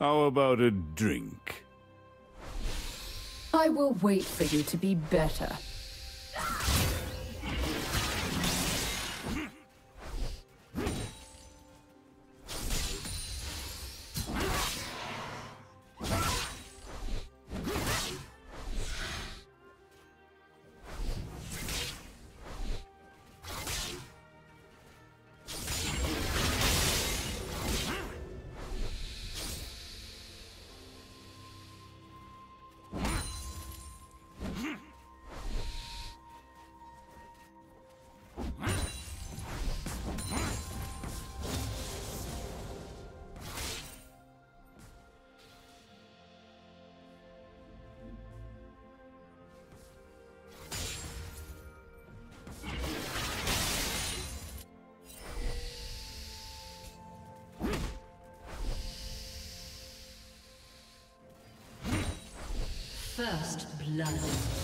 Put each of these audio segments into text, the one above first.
How about a drink? I will wait for you to be better. First blood.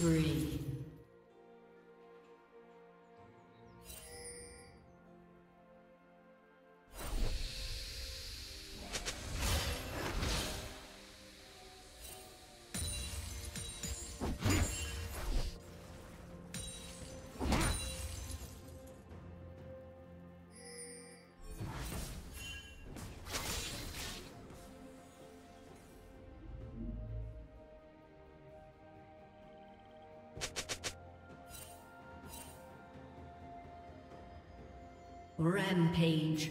Spree. Rampage.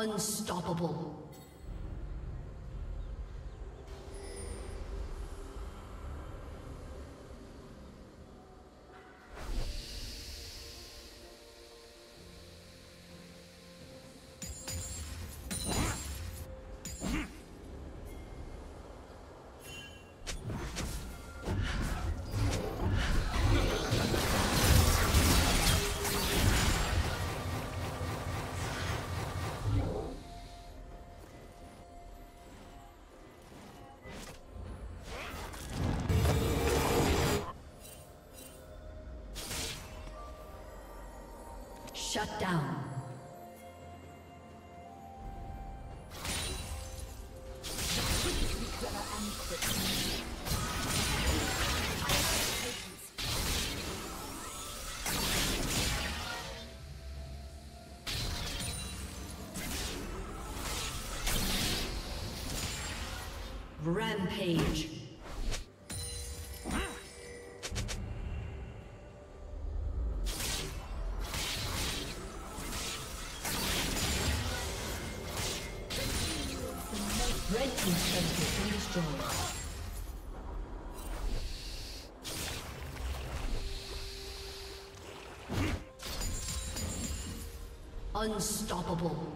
Unstoppable. Shut down. Rampage. Unstoppable.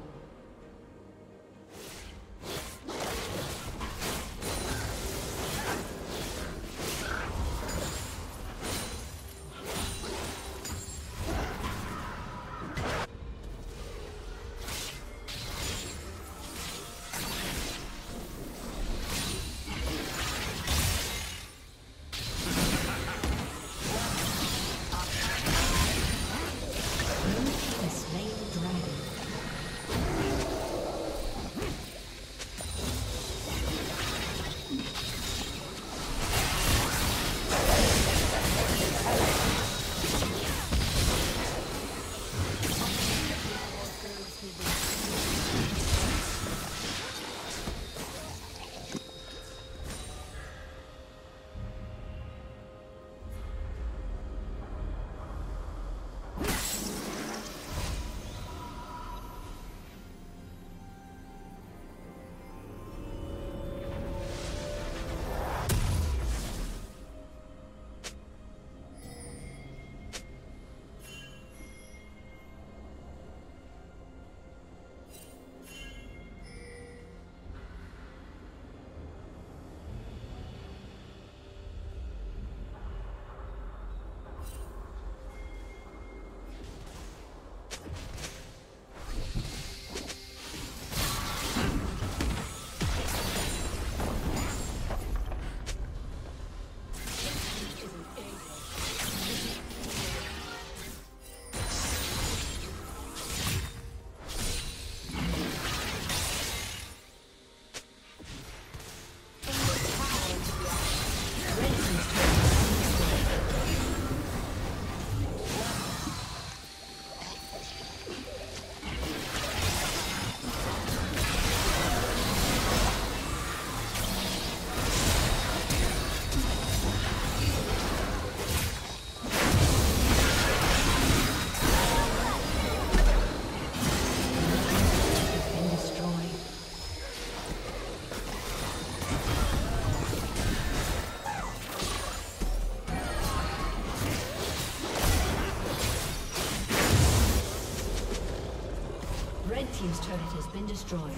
Been destroyed.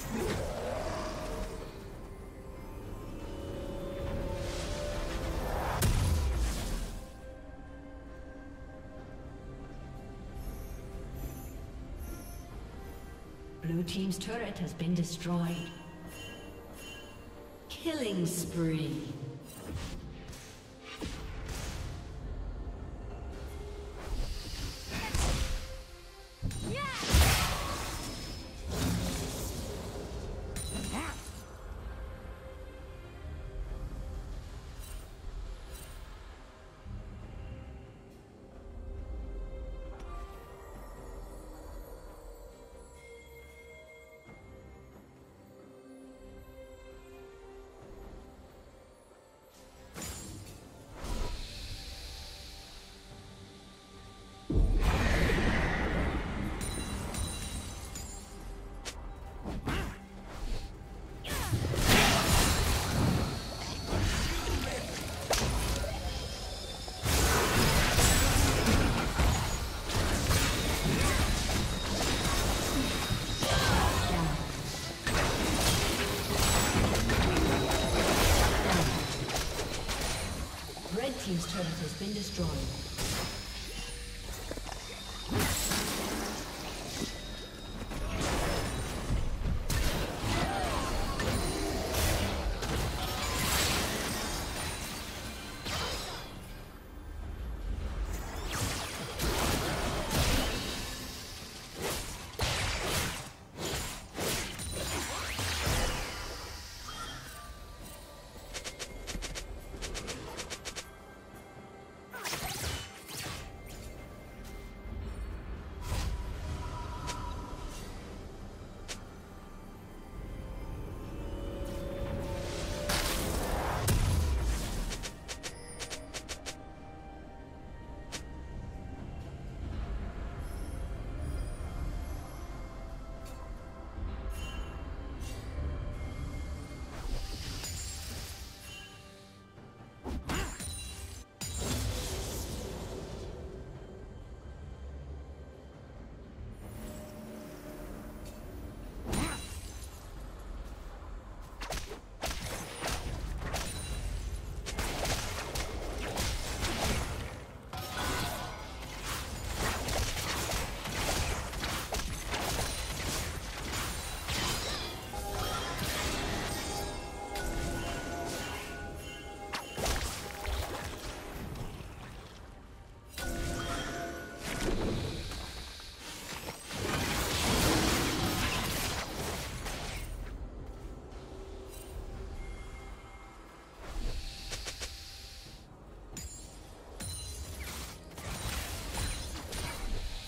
Blue Team's turret has been destroyed. Killing spree. Destroyed.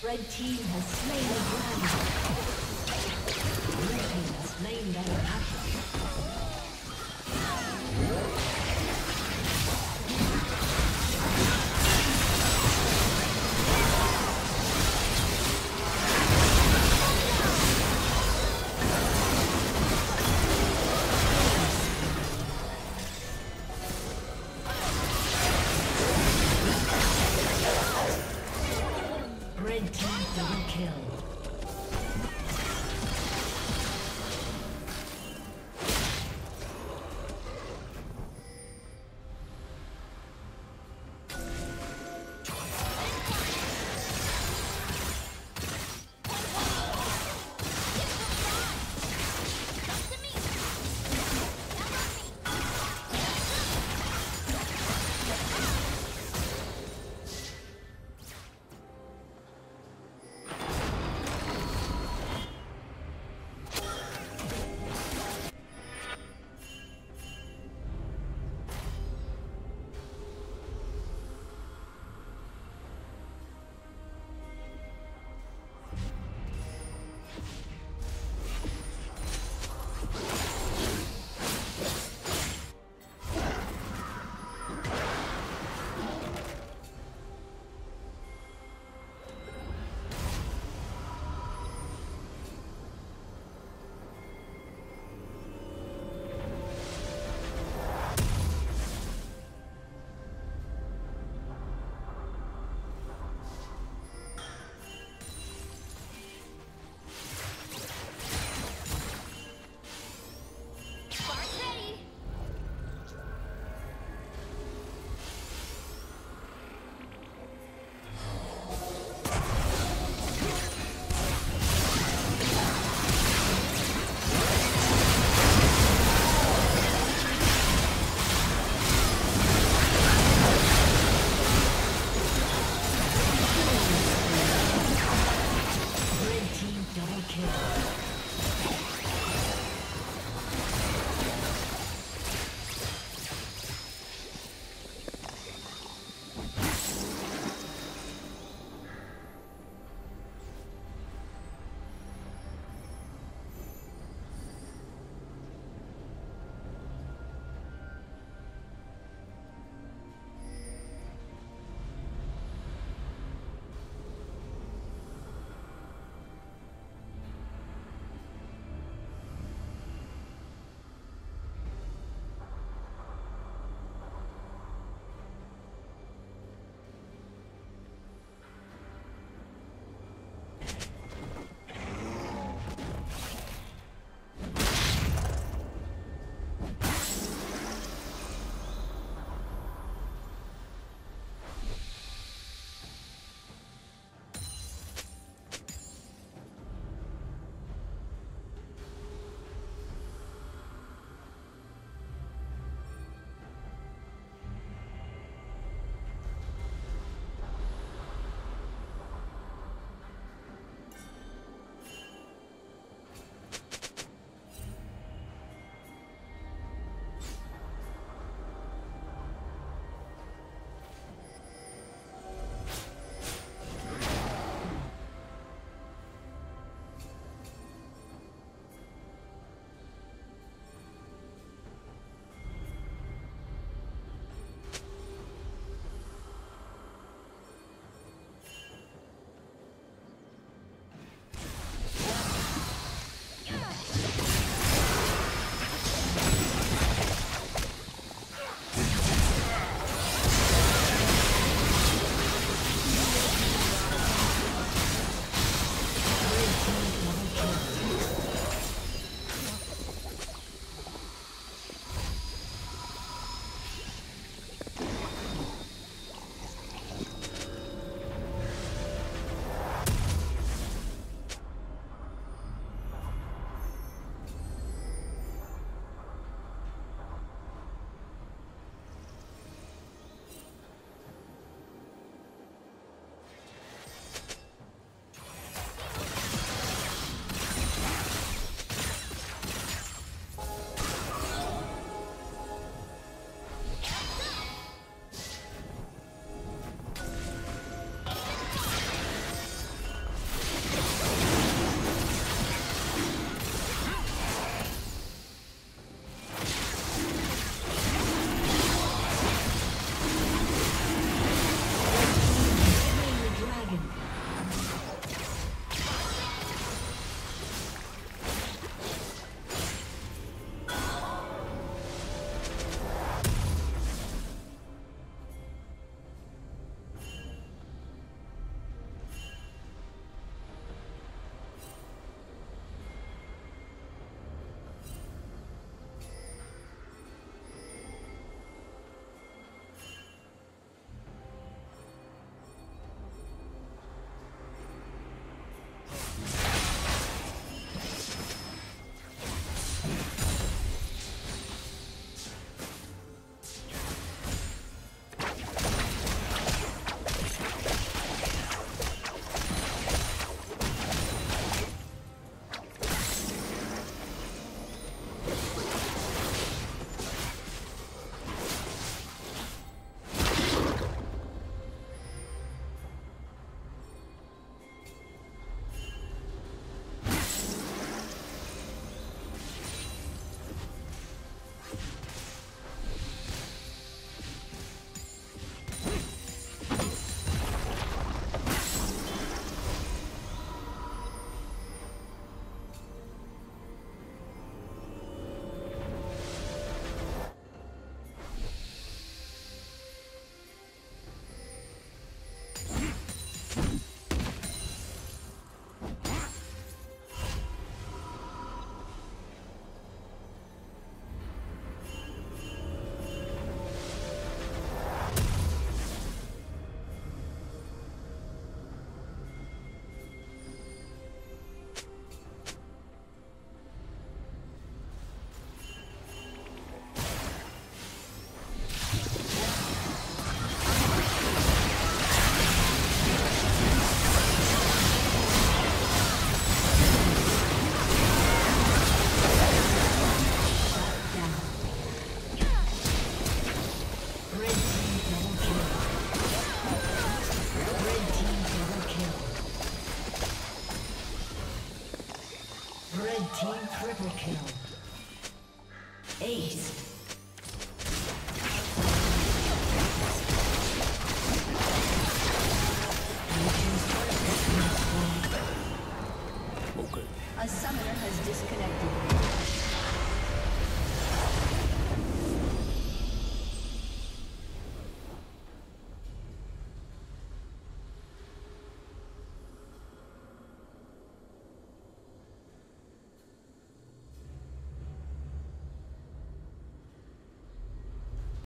Red team has slain the dragon. Blue team has slain the